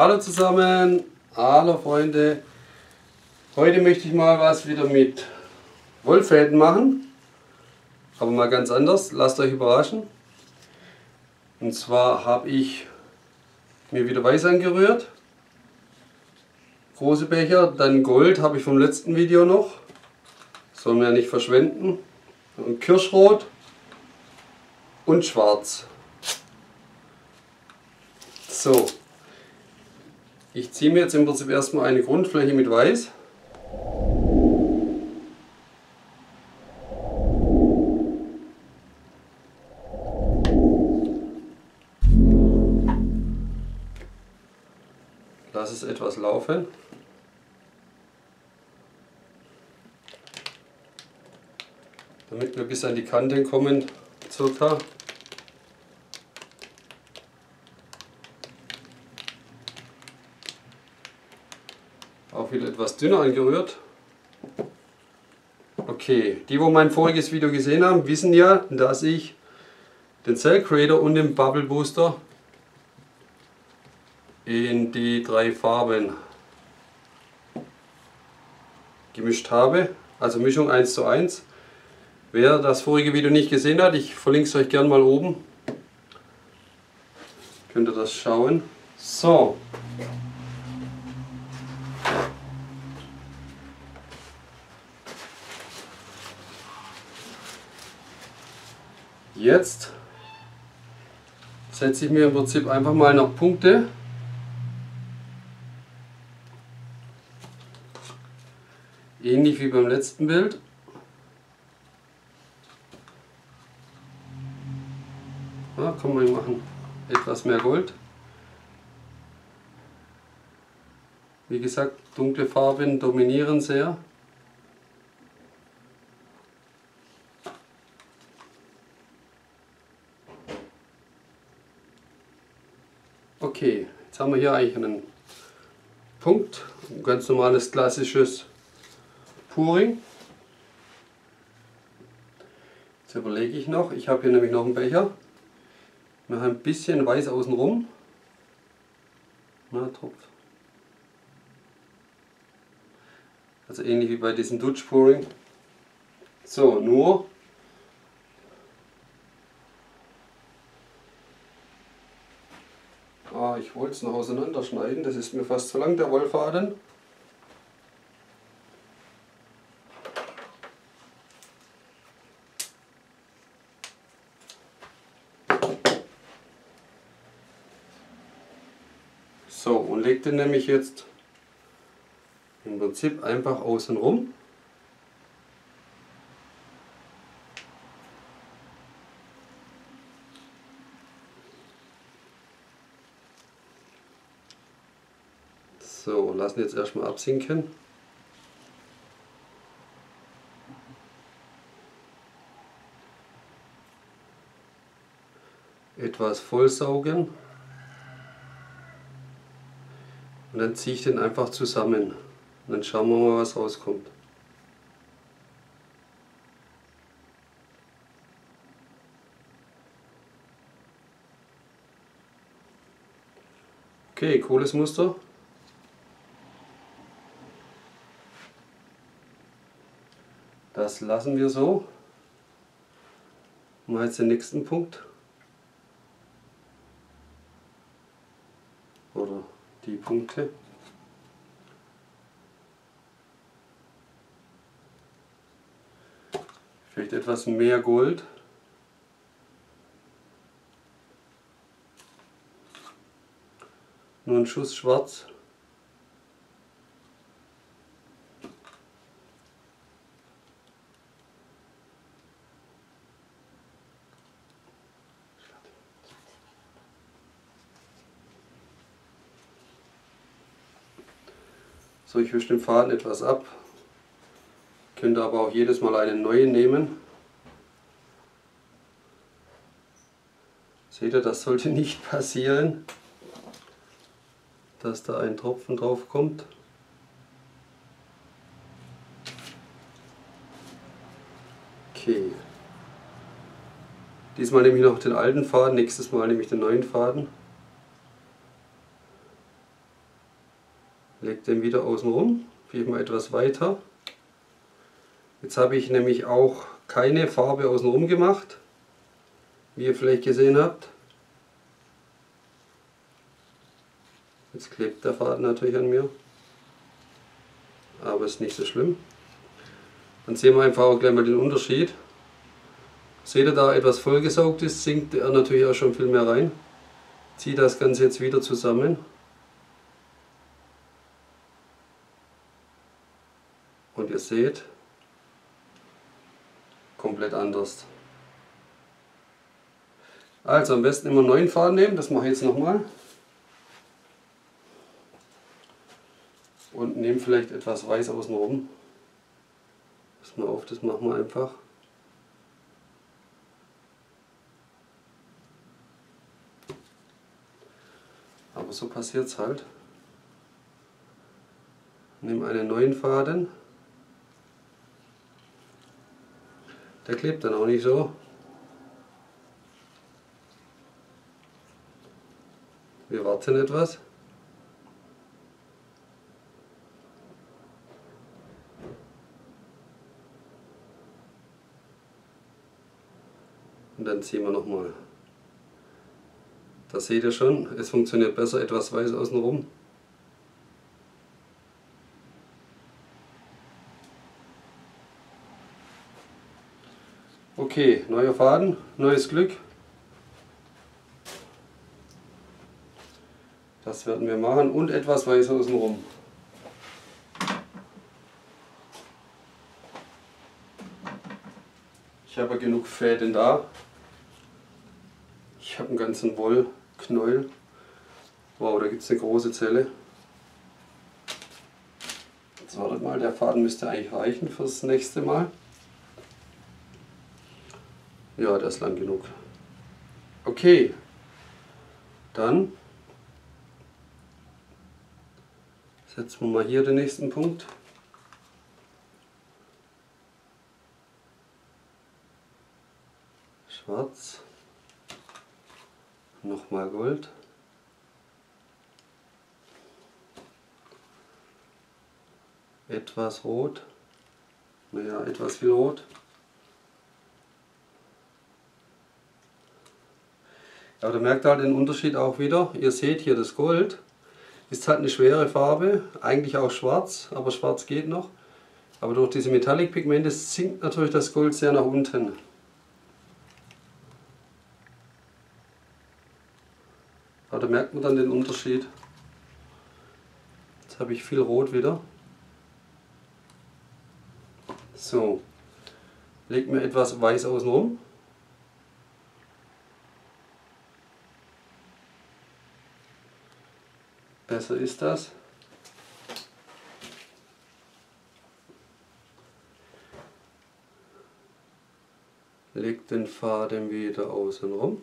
Hallo zusammen, hallo Freunde. Heute möchte ich mal was wieder mit Wollfäden machen, aber mal ganz anders. Lasst euch überraschen. Und zwar habe ich mir wieder weiß angerührt. Große Becher, dann Gold habe ich vom letzten Video noch. Sollen wir ja nicht verschwenden. Und Kirschrot und Schwarz. So, ich ziehe mir jetzt im Prinzip erstmal eine Grundfläche mit Weiß. Lass es etwas laufen. Damit wir bis an die Kante kommen, circa. Auch wieder etwas dünner angerührt. Okay, die, wo mein voriges Video gesehen haben, wissen ja, dass ich den Cell Creator und den Bubble Booster in die drei Farben gemischt habe. Also Mischung 1 zu 1. Wer das vorige Video nicht gesehen hat, ich verlinke es euch gerne mal oben. Könnt ihr das schauen. So. Jetzt setze ich mir im Prinzip einfach mal noch Punkte. Ähnlich wie beim letzten Bild. Ja, komm, wir machen etwas mehr Gold. Wie gesagt, dunkle Farben dominieren sehr. Okay, jetzt haben wir hier eigentlich einen Punkt, ein ganz normales klassisches Puring. Jetzt überlege ich noch, ich habe hier nämlich noch einen Becher, mache ein bisschen weiß außenrum. Na, Tropf. Also ähnlich wie bei diesem Dutch Pouring. So, nur ich wollte es noch auseinanderschneiden, das ist mir fast zu lang, der Wollfaden. So, und legt den nämlich jetzt im Prinzip einfach außen rum. So, lassen jetzt erstmal absinken. Etwas vollsaugen. Und dann ziehe ich den einfach zusammen. Und dann schauen wir mal, was rauskommt. Okay, cooles Muster. Das lassen wir so. Mal jetzt den nächsten Punkt. Oder die Punkte. Vielleicht etwas mehr Gold. Nur ein Schuss schwarz. So, ich wische den Faden etwas ab. Könnt aber auch jedes Mal einen neuen nehmen. Seht ihr, das sollte nicht passieren, dass da ein Tropfen drauf kommt. Okay. Diesmal nehme ich noch den alten Faden, nächstes Mal nehme ich den neuen Faden. Leg den wieder außen rum, gebe mal etwas weiter. Jetzt habe ich nämlich auch keine Farbe außen rum gemacht, wie ihr vielleicht gesehen habt. Jetzt klebt der Faden natürlich an mir, aber ist nicht so schlimm. Dann sehen wir einfach auch gleich mal den Unterschied. Seht ihr, da etwas vollgesaugt ist, sinkt er natürlich auch schon viel mehr rein. Ziehe das Ganze jetzt wieder zusammen. Und ihr seht, komplett anders. Also am besten immer neuen Faden nehmen, das mache ich jetzt nochmal. Und nehme vielleicht etwas weiß außen rum. Pass mal auf, das machen wir einfach. Aber so passiert es halt. Nimm einen neuen Faden. Der klebt dann auch nicht so. Wir warten etwas. Und dann ziehen wir nochmal. Das seht ihr schon, es funktioniert besser etwas weiß außenrum. Okay, neuer Faden, neues Glück. Das werden wir machen und etwas weiß außenrum. Ich habe genug Fäden da. Ich habe einen ganzen Wollknäuel. Wow, da gibt es eine große Zelle. Jetzt wartet mal, der Faden müsste eigentlich reichen fürs nächste Mal. Ja, das ist lang genug. Okay, dann setzen wir mal hier den nächsten Punkt. Schwarz, nochmal Gold. Etwas rot, naja, etwas viel rot. Aber da merkt ihr halt den Unterschied auch wieder. Ihr seht hier das Gold. Ist halt eine schwere Farbe, eigentlich auch schwarz, aber schwarz geht noch. Aber durch diese Metallic-Pigmente sinkt natürlich das Gold sehr nach unten. Aber da merkt man dann den Unterschied. Jetzt habe ich viel Rot wieder. So, legt mir etwas Weiß außen rum. Besser ist das. Legt den Faden wieder außen rum.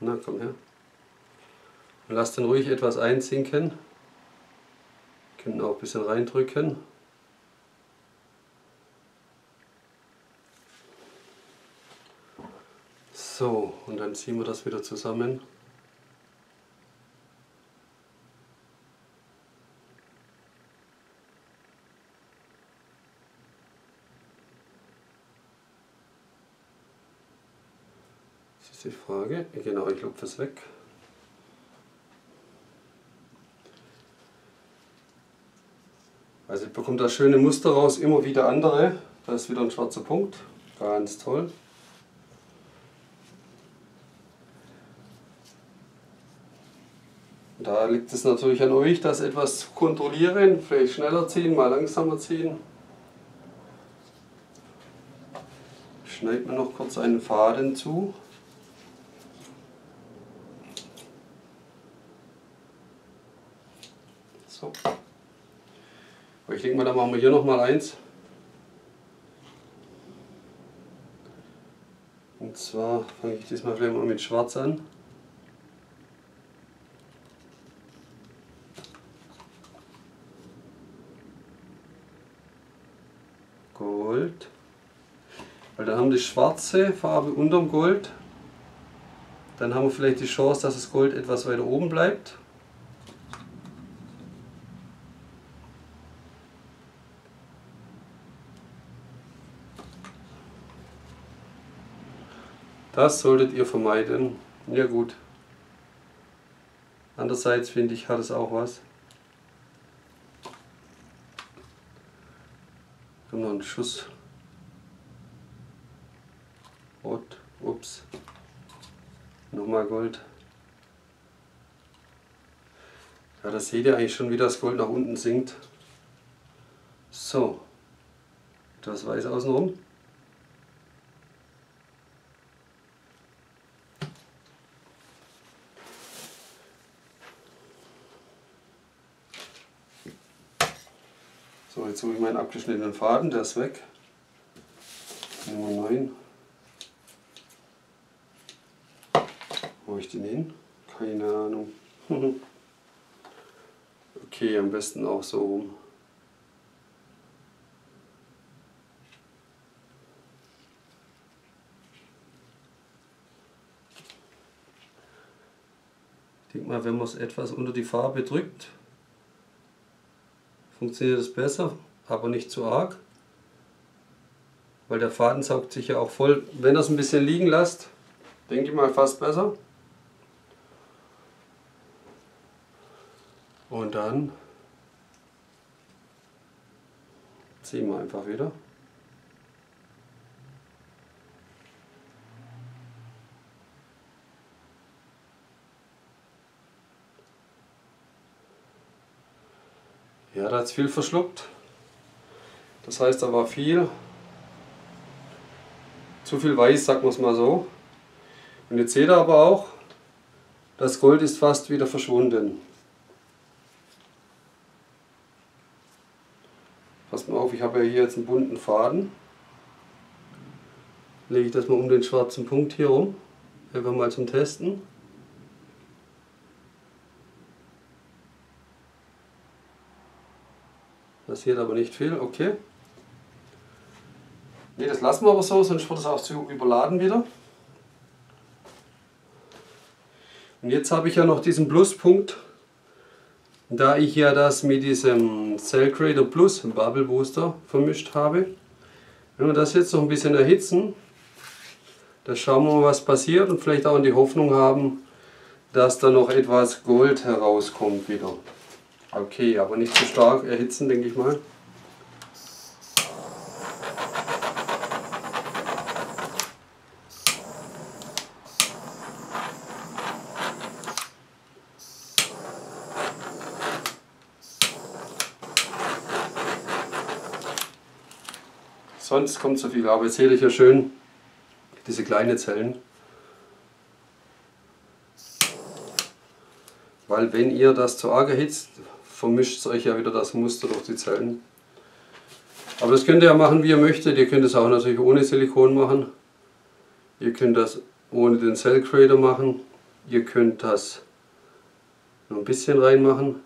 Na, komm her. Und lasst den ruhig etwas einsinken. Können auch ein bisschen reindrücken. So, und dann ziehen wir das wieder zusammen. Das ist die Frage. Genau, ich lupfe es weg. Also ich bekomme da schöne Muster raus, immer wieder andere. Da ist wieder ein schwarzer Punkt. Ganz toll. Da liegt es natürlich an euch, das etwas zu kontrollieren. Vielleicht schneller ziehen, mal langsamer ziehen. Ich schneide mir noch kurz einen Faden zu. So. Aber ich denke mal, da machen wir hier noch mal eins. Und zwar fange ich diesmal vielleicht mal mit Schwarz an. Gold. Weil dann haben die schwarze Farbe unterm Gold Dann haben wir vielleicht die Chance, dass das Gold etwas weiter oben bleibt. Das solltet ihr vermeiden. Ja gut. Andererseits finde ich, hat es auch was. Kommt noch ein Schuss. Rot. Ups. Nochmal Gold. Ja, das seht ihr eigentlich schon, wie das Gold nach unten sinkt. So. Etwas weiß außenrum. So, jetzt suche ich meinen abgeschnittenen Faden, der ist weg. Nummer 9. ich den hin? Keine Ahnung. okay, am besten auch so rum. Ich denke mal, wenn man es etwas unter die Farbe drückt, funktioniert es besser, aber nicht zu arg. Weil der Faden saugt sich ja auch voll. Wenn ihr es ein bisschen liegen lasst, denke ich mal fast besser. Und dann ziehen wir einfach wieder. Ja, da hat es viel verschluckt. Das heißt, da war viel. Zu viel weiß, sagen wir es mal so. Und jetzt seht ihr aber auch, das Gold ist fast wieder verschwunden. Passt mal auf, ich habe ja hier jetzt einen bunten Faden. Lege ich das mal um den schwarzen Punkt hier rum. Einfach mal zum Testen. Passiert aber nicht viel, okay. Ne, das lassen wir aber so, sonst wird es auch zu überladen wieder. Und jetzt habe ich ja noch diesen Pluspunkt, da ich ja das mit diesem Cell Creator Plus Bubble Booster vermischt habe. Wenn wir das jetzt noch ein bisschen erhitzen, dann schauen wir mal was passiert und vielleicht auch in die Hoffnung haben, dass da noch etwas Gold herauskommt wieder. Okay, aber nicht zu stark erhitzen, denke ich mal. Sonst kommt so viel, aber jetzt seht ihr ja schön diese kleinen Zellen. Weil wenn ihr das zu arg erhitzt, vermischt euch ja wieder das Muster durch die Zellen. Aber das könnt ihr ja machen, wie ihr möchtet. Ihr könnt es auch natürlich ohne Silikon machen. Ihr könnt das ohne den Cell Creator machen. Ihr könnt das noch ein bisschen reinmachen.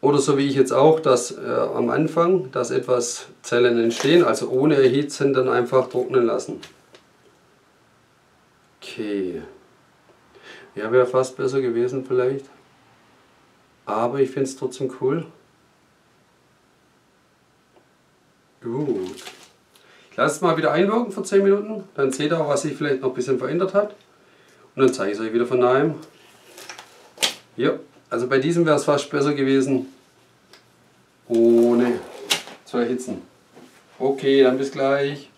Oder so wie ich jetzt auch, dass äh, am Anfang, dass etwas Zellen entstehen, also ohne Erhitzen, dann einfach trocknen lassen. Okay. Ja, wäre fast besser gewesen vielleicht aber ich finde es trotzdem cool. Gut. Ich lasse es mal wieder einwirken für 10 Minuten, dann seht ihr auch, was sich vielleicht noch ein bisschen verändert hat. Und dann zeige ich es euch wieder von nahem. Ja, also bei diesem wäre es fast besser gewesen, ohne zu erhitzen. Okay, dann bis gleich.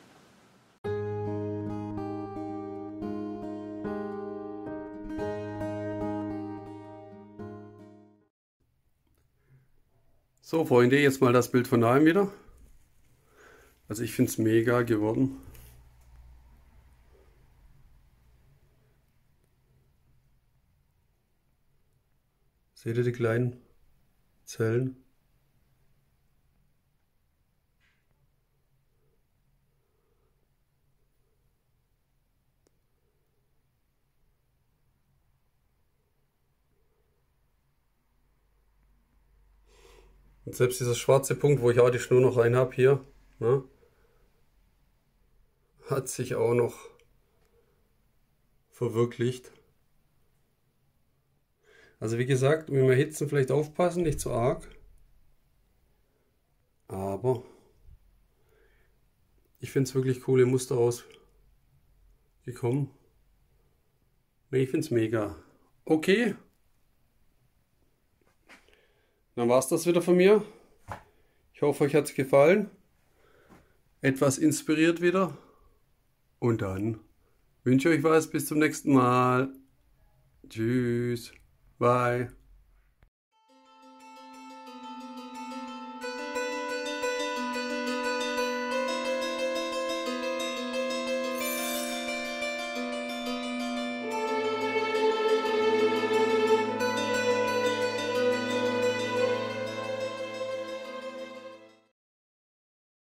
So Freunde, jetzt mal das Bild von daheim wieder. Also ich finde es mega geworden. Seht ihr die kleinen Zellen? Und selbst dieser schwarze Punkt, wo ich auch die Schnur noch rein habe hier, ne, hat sich auch noch verwirklicht. Also wie gesagt, wenn wir hitzen, vielleicht aufpassen, nicht zu arg. Aber ich finde es wirklich coole Muster rausgekommen. Ich finde es mega. Okay. Dann war es das wieder von mir. Ich hoffe, euch hat es gefallen. Etwas inspiriert wieder. Und dann wünsche ich euch was. Bis zum nächsten Mal. Tschüss. Bye.